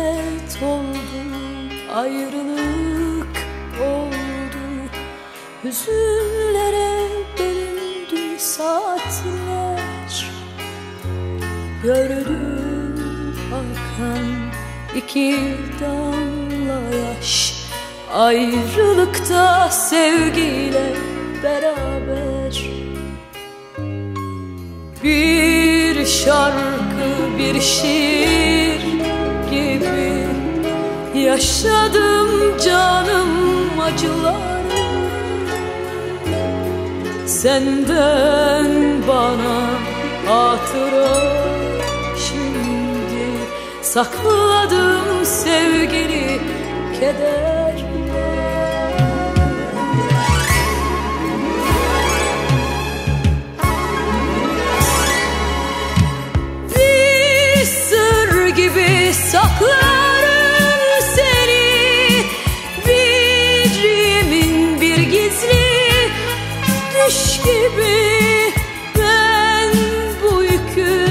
gurbet oldu Ayrılık oldu. Hüzünlere bölündü saatler. Gördüm akan iki damla yaş. Ayrılıkta sevgiyle beraber. Bir şarkı bir şiir. Yaşadım canım acılar. Senden bana hatıra. Şimdi Sakladım sevgili keder Bir sır gibi saklarım gizli düş gibi Ben bu yükü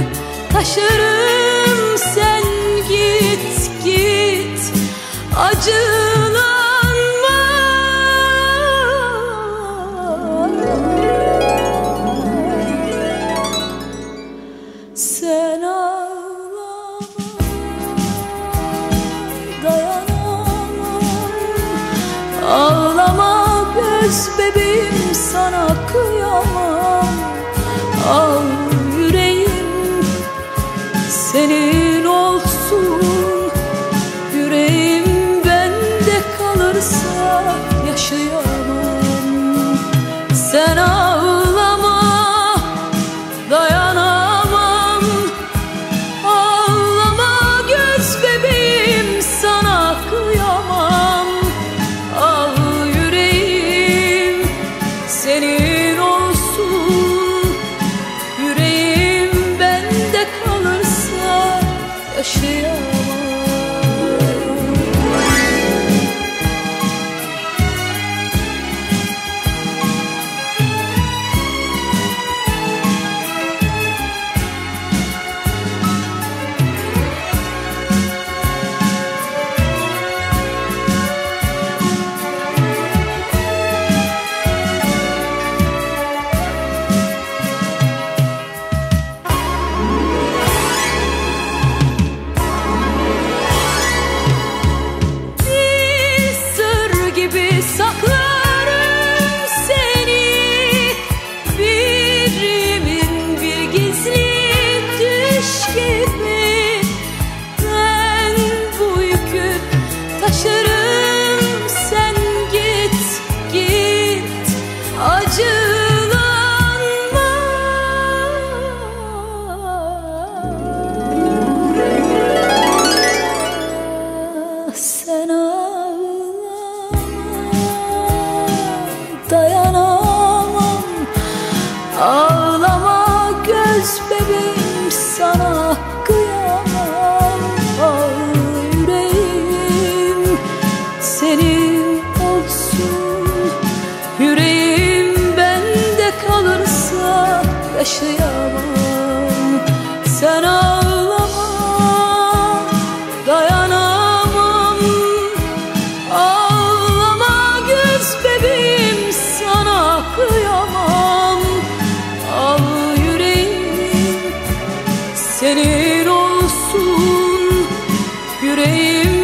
taşırım. Sen git git Acılanma Baby. sono yüreğim.